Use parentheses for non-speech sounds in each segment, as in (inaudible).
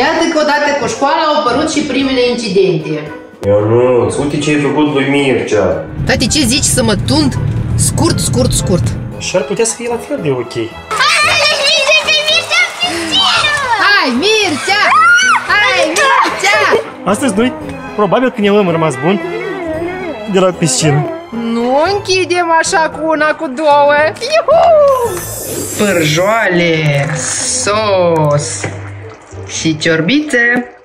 Iată că odată cu școala au apărut și primele incidente. Ionuț, uite ce ai făcut lui Mircea. Tati, ce zici să mă tund scurt, scurt, scurt? Și ar putea să fie la fel de ok. Hai, Mircea! Hai, Mircea! Astăzi noi, probabil când eu am rămas bun de la piscină. Nu închidem așa cu una, cu două. Iuhu! Pârjoale, sos și ciorbițe.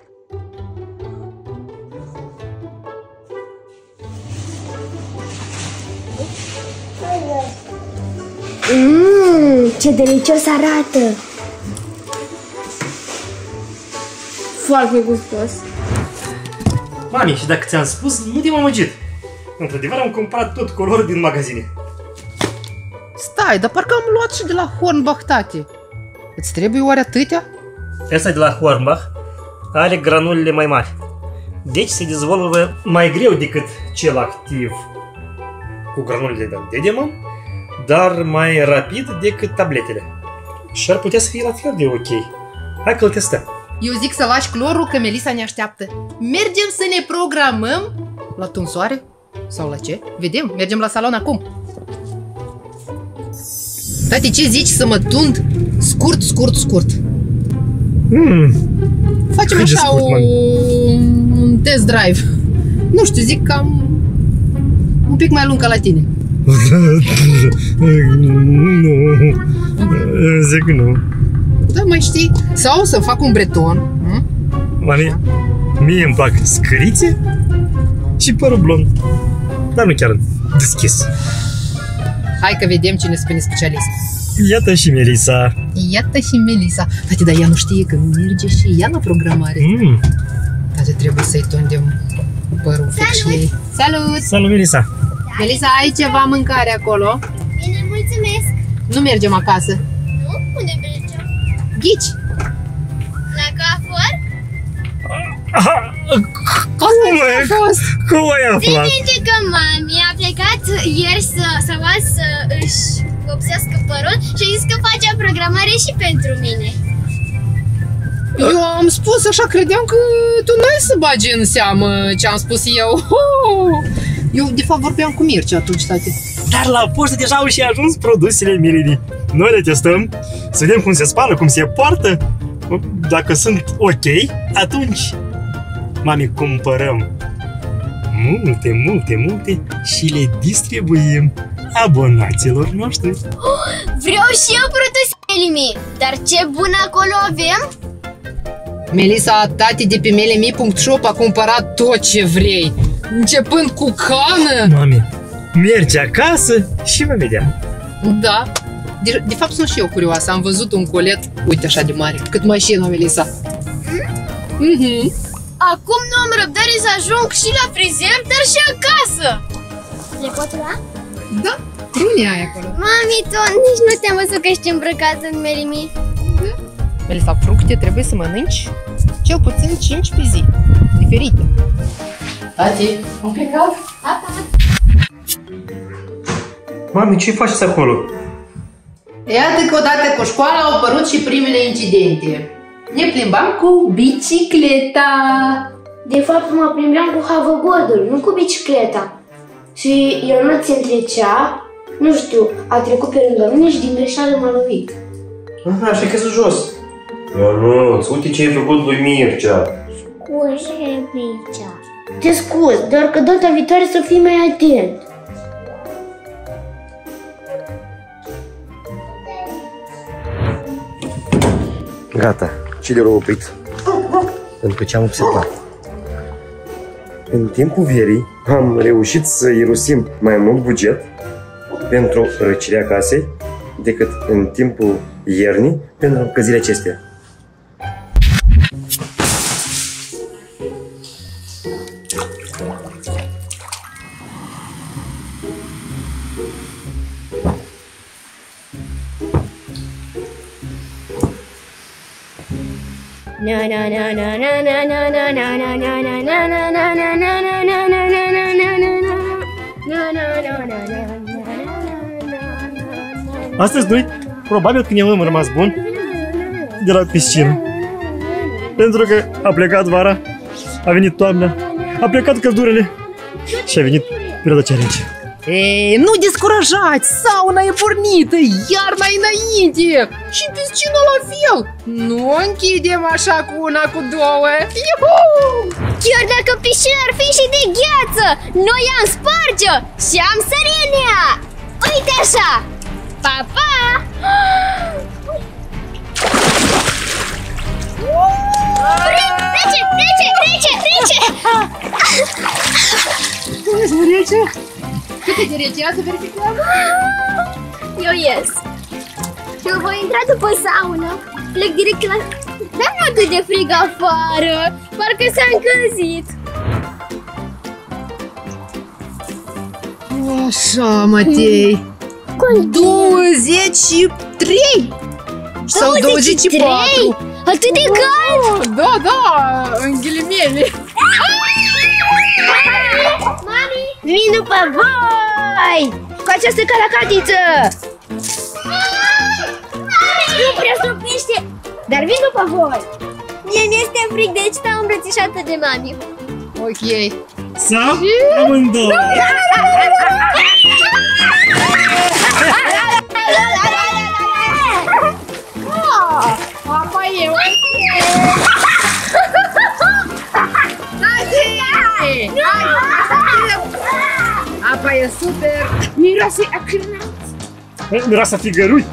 Mmm, ce delicios arată! Foarte gustos. Mami, și dacă ți-am spus, nu te-am amăgit. Într-adevăr, am cumpărat tot color din magazine. Stai, dar parcă am luat și de la Hornbach, tati. Îți trebuie oare atâtea? Asta de la Hornbach are granulele mai mari. Deci se dezvolvă mai greu decât cel activ cu granulele de Dedeman, dar mai rapid decât tabletele. Și ar putea să fie la fel de ok. Hai că-l testăm. Eu zic să lași clorul că Melisa ne așteaptă. Mergem să ne programăm la tunsoare? Sau la ce? Vedem, mergem la salon acum. Tati, ce zici să mă tund scurt, scurt, scurt? Mm. Facem Cât de așa scurt, un, mami? un test drive. Nu știu, zic cam un pic mai lung ca la tine. (laughs) nu. Zic nu. Da, mai știi? Sau să fac un breton. hm? Mami, mie îmi plac scărițe și părul blond. Dar nu chiar deschis. Hai că vedem cine spune specialist. Iată și Melisa. Iată și Melisa. Tati, dar ea nu știe că merge și ea la programare. Mm. Tati, trebuie să-i tundem părul un pic și ei. Salut! Salut, Melisa. Melisa, ai ceva mâncare acolo? Bine, mulțumesc! Nu mergem acasă. Nu? Unde mergem? Ghici! La coafor? Aha, cum, ai, A fost! cum ai aflat? Minte că mami a plecat ieri să, să vas să își vopsească părul și a zis că face programare și pentru mine. Eu am spus așa, credeam că tu n-ai să bagi în seamă ce am spus eu. (laughs) Eu, de fapt, vorbeam cu Mircea atunci, tati. Dar la poștă deja au și ajuns produsele Mirini. Noi le testăm, să vedem cum se spală, cum se poartă. Dacă sunt ok, atunci, mami, cumpărăm multe, multe, multe și le distribuim abonaților noștri. Vreau și eu produsele mii, dar ce bun acolo avem? Melisa, tati de pe melemi.shop a cumpărat tot ce vrei. Începând cu cană. Mami, mergi acasă și va vedea. Da. De, de fapt, sunt și eu curioasă. Am văzut un colet, uite așa de mare, cât mașina, Melisa. Mhm. Acum nu am răbdare să ajung și la frizer, dar și acasă. Le pot lua? Da, trune ai acolo. Mami, tu nici nu te-am văzut că ești îmbrăcat în merimi. Melisa, fructe trebuie să mănânci cel puțin 5 pe zi, diferite. Tati, am plecat. Mami, ce faceți acolo? Iată că odată cu școala au apărut și primele incidente. Ne plimbam cu bicicleta. De fapt, mă plimbeam cu hoverboard nu cu bicicleta. Și eu nu ți întrecea, nu știu, a trecut pe lângă mine și din greșeală m-a lovit. Aha, și ai căzut jos. Ionuț, uite ce ai făcut lui Mircea. Scuze, Mircea. Te scuz, doar că data viitoare să fii mai atent. Gata, chillerul oprit. Pentru ce am observat. În timpul verii am reușit să irosim mai mult buget pentru răcirea casei decât în timpul iernii pentru încălzirea acestea. Astăzi noi, probabil când eu am rămas bun de la piscină. Pentru că a plecat vara, a venit toamna, a plecat căldurele și a venit perioada cea rece. Ei, nu descurajați! Sauna e pornită, iarna e înainte! Și piscina la fel! Nu închidem așa cu una, cu două! Iuhu! Chiar dacă piscina ar fi și de gheață, noi am sparge și am sărenea! Uite așa! Pa, pa! Rece, rece, rece, rece! Rece? Cât e de rece? Ia să verificăm! Eu ies. Eu voi intra după saună. Plec direct la... Dar nu atât de frig afară. Parcă s-a încălzit. Așa, Matei! 23! Sau 24! Atât de cald! Da, da, în ghilimele! (laughs) Mami! Vin după voi! Cu această calacatiță! Nu prea stopește! Dar vin după voi! Mie mi-este frig, deci stau îmbrățișată de mami. Ok. Sau amândouă. Apa eu! (laughs) Apa e super! Miroase a cârnat! Miroase a figărui.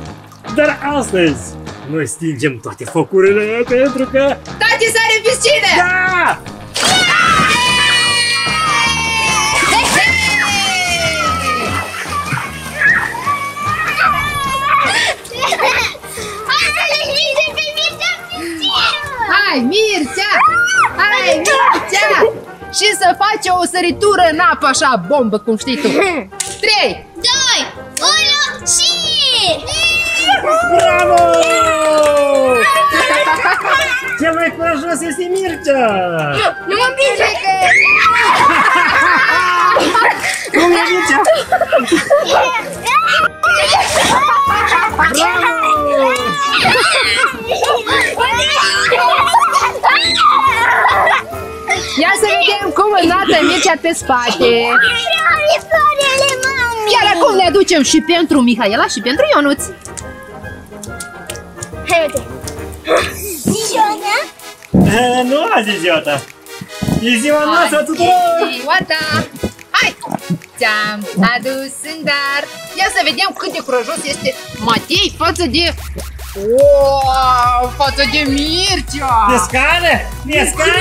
Dar astăzi noi stingem toate focurile pentru că... Tati sare în piscină! Da! Și să faci o săritură în apă așa, bombă, cum știi tu. 3, 2, 1 și... Bravo! Cel mai curajos este Mircea! Nu mă împinge! (laughs) Cum e Mircea? Bravo! Ia să vedem cum înaltă Mircea pe spate. Floarele, mami! Iar acum le aducem și pentru Mihaela și pentru Ionuț. Hai, uite! Ziona? Eh, (laughs) Nu azi e ziua ta! E ziua noastră a tuturor! Ziua ta! Hai! Ți-am adus în dar. Ia să vedem cât de curajos este Matei față de... Wow, față de Mircea! Ne scană! Ne scană!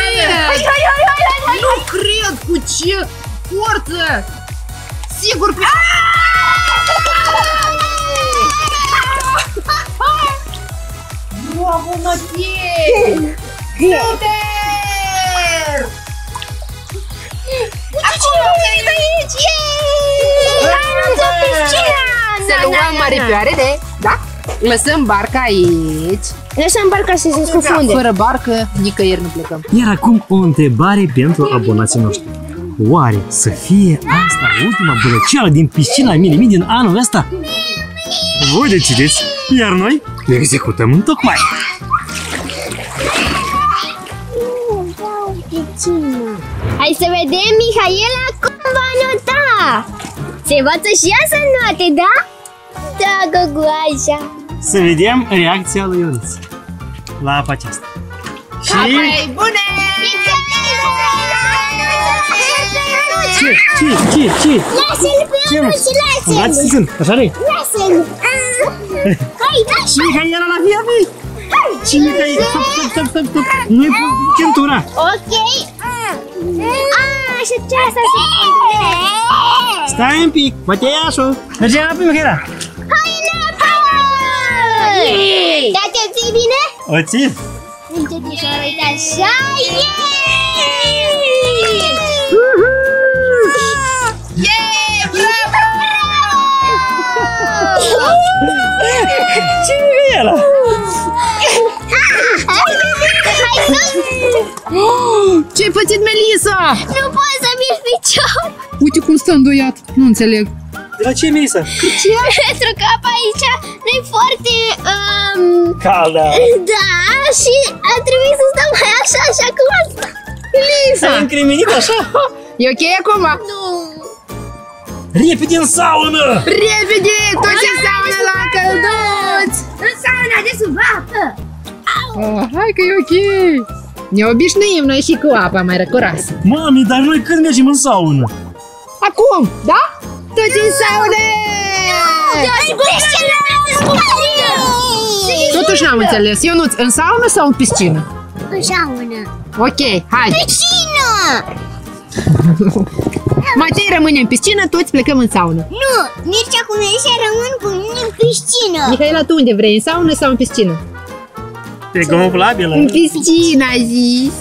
Hai, hai, hai, hai, hai, hai! Nu cred cu ce forță! Sigur pe... Bravo, Matei! Super! Acum sunt aici! Să luăm aripioarele, da? Lăsăm barca aici. Lăsăm barca să se scufunde. Fără barcă, nicăieri nu plecăm. Iar acum o întrebare pentru abonații noștri. Oare să fie asta ultima bălăceală din piscina Mini din anul ăsta? Voi decideți, iar noi executăm în tocmai. Hai să vedem, Mihaela, cum va nota! Se învață și ea să note, da? Da, găguașa! Să vedem reacția lui Ionuț la apa aceasta. Și... Hai, bune! Ce? Ce? Ce? Ce? Lasă-l pe Ce, mă? unul și Dați lasă-l! sunt, așa nu Lasă-l! (laughs) Hai, da, Și Mihaela la via mea! Și Mihaela, stop, stop, stop, stop, stop! Nu-i pus centura! Ok! Ah, și ce asta se Stai un pic, Mateiașu! Mergem înapoi, Mihaela! Hai înapoi! Da, te ții bine? O țin! Încetișor, uite așa! Yeah, bravo! Ce Mihaela? Ce-ai pățit, Melisa? Nu pot să mișc picior! Uite cum stă îndoiat. Nu înțeleg. De la ce, Melissa? (laughs) Pentru că apa aici nu e foarte... Um, Caldă. (laughs) da, și a trebuit să stăm mai așa, așa cum asta. Lisa! S-a încremenit așa? E ok acum? Nu. Repede în saună! Repede! Toți în saună la călduț! În sauna de sub apă. Oh, hai că e ok! Ne obișnuim noi și cu apa mai răcuroasă. Mami, dar noi când mergem în saună? Acum, da? Toți în saună! Totuși n-am înțeles. Eu nu în saună sau în piscină? În saună. Ok, hai. Piscină! (laughs) Matei rămâne în piscină, toți plecăm în saună. Nu, nici acum Elisa rămân cu mine în piscină. Mihaela, tu unde vrei? În saună sau în piscină? E gonflabilă. În piscină, ai zis.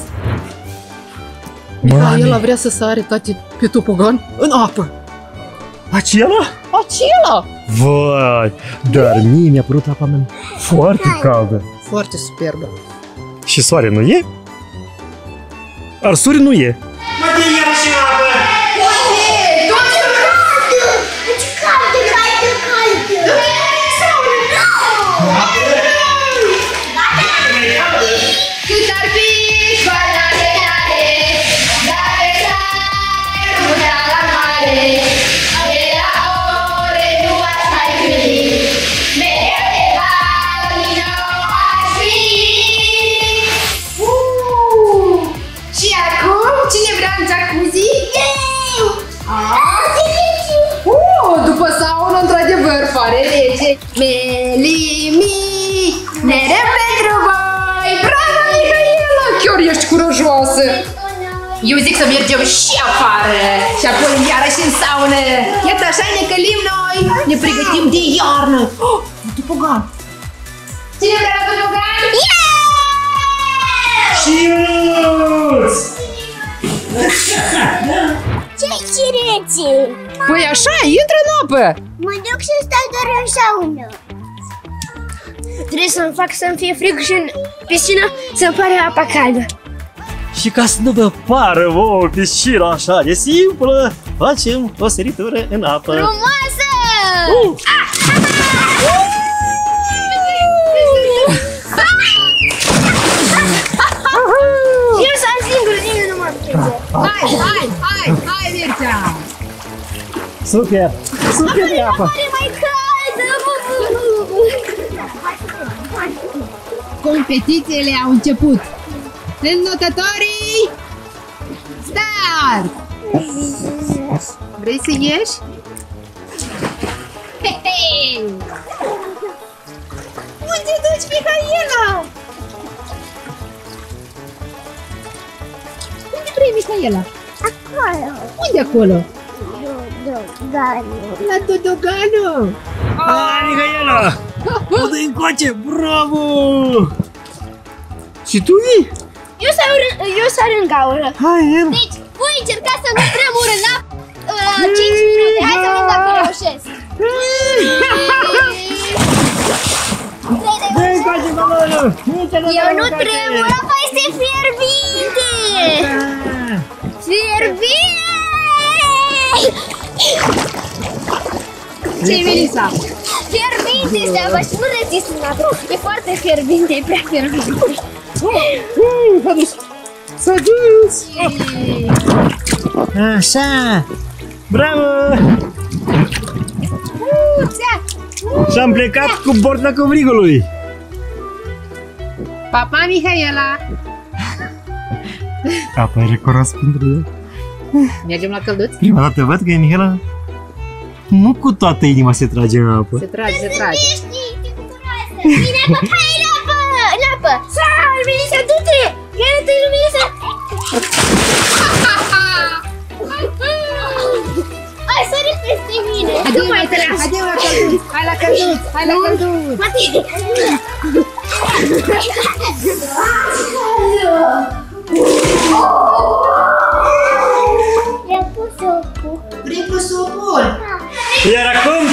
Mihaela vrea să sare, tati, pe topogan în apă. Acela? Acela! Vai, dar mie mi-a părut apa mea foarte caldă. Foarte superbă. Și soare nu e? Arsuri nu e. ești curajoasă! Eu zic să mergem și afară și apoi iarăși în saună. Iată așa ne călim noi, ne pregătim de iarnă. Oh, topogan! Cine vrea la topogan? Și Ionuț! Ce cirețe? Păi așa, intră în apă! Mă duc să stau doar în saună. Trebuie să-mi fac să-mi fie frig și în piscină să-mi pare apa caldă. Și ca să nu vă pară vouă piscina așa de simplă, facem o săritură în apă. Frumoasă! Uh! Eu sunt singur, nimeni nu mă prinde. Hai, hai, hai, hai, Mircea! Super! Super de apă! Pare mai caldă! Competițiile au început! Înnotătorii! Start! Vrei să ieși? He, he! Unde duci, Mihaela? Unde vrei, Mihaela? Acolo. Unde acolo? Doganu. La Dodoganu! Hai, Mihaela! O dă încoace! Bravo! Și tu vii? Eu sar, eu sar în gaură. Hai, el! Deci, voi încerca să nu tremur în apă uh, 5 minute. Hai să vedem dacă reușesc. Dă încoace balonul! Eu nu tremur, apa este fierbinte! Fierbinte! Ce Melissa? Fierbinte este apa și nu rezist în apă. E foarte fierbinte, e prea fierbinte. S-a dus! Așa! Bravo! Și am plecat cu borna covrigului! Pa, pa, Mihaela! Apa e recoros pentru el. Mergem la călduț? Prima dată văd că e Mihela nu cu toată inima se trage în apă. Se trage, se trage. Ești bucuroasă! Vine apă, hai în apă! În apă! Sar, Melissa, du-te! Iată, Melissa! Ai sărit peste mine! Haideu, mai tăi, haideu la călduț, hai la călduț, hai la călduț. I-am pus ocul. Vrei prosopul? Iar acum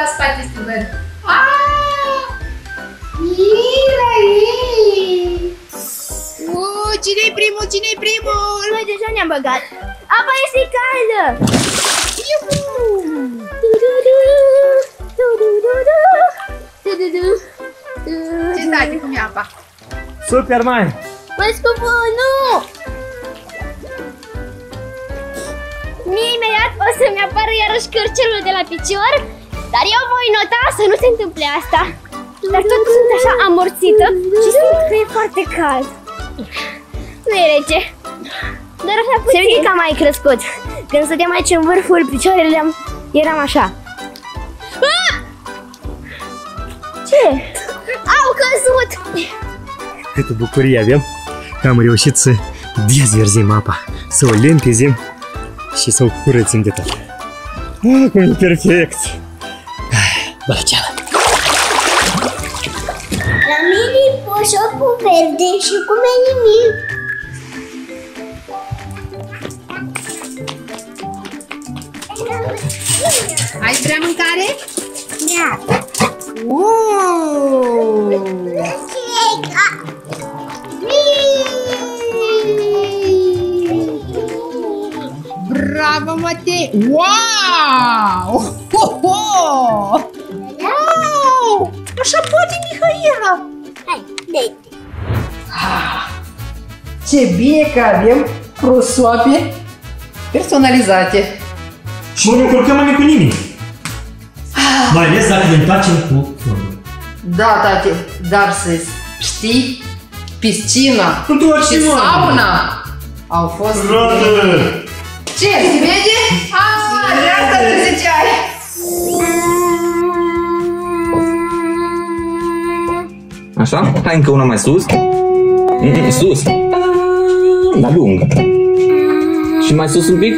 la spate să te văd. Ah! Uh, cine-i primul? Cine-i primul? Noi deja ne-am băgat. Apa este caldă! Ce tati, cum e apa? Super, mai! Mă scupă, nu! Mie imediat o să-mi apară iarăși cârcelul de la picior, dar eu voi nota să nu se întâmple asta. Dar tot sunt așa amorțită și simt că e foarte cald. Nu e rece. Dar așa puțin. Se vede că am mai crescut. Când stăteam aici în vârful picioarele, am- eram așa. Ah! Ce? Au căzut! Câtă bucurie avem că am reușit să dezverzim apa, să o limpezim și să o curățim de tot. Ah, cum e perfect! Bălăceală! La mine e poșopul verde și cu nimic. Ai vrea mâncare? Da. Wow! Bravo, Matei! Wow! Ho, ho! Personalizate. Și nu ne încurcăm mai cu nimic. Mai ales dacă ne întoarcem cu formă. Da, tati, dar să știi, piscina Întoarce, și mă! sauna au fost... Radă! Ce, se vede? Ah, de asta te ziceai! Așa? Hai încă una mai sus. Mm, sus. Dar lung. Și mai sus un pic.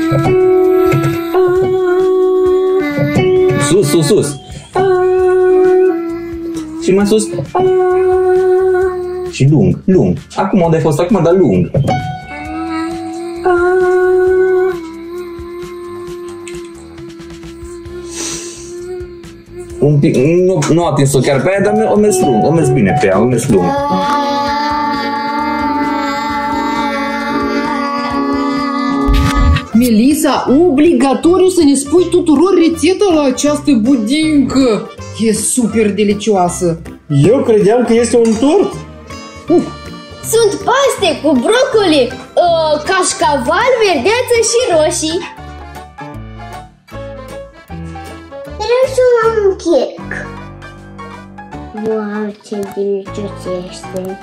Sus, sus, sus. Și mai sus. Și lung, lung. Acum unde ai fost acum, dar lung. Un pic, nu, nu a atins-o chiar pe aia, dar o mers lung, o mers bine pe ea, o mers lung. Melisa, obligatoriu să ne spui tuturor rețeta la această budincă. E super delicioasă. Eu credeam că este un tort. Sunt paste cu brocoli, uh, cașcaval, verdeață și roșii. Vreau să am un chec. Wow, ce delicios este!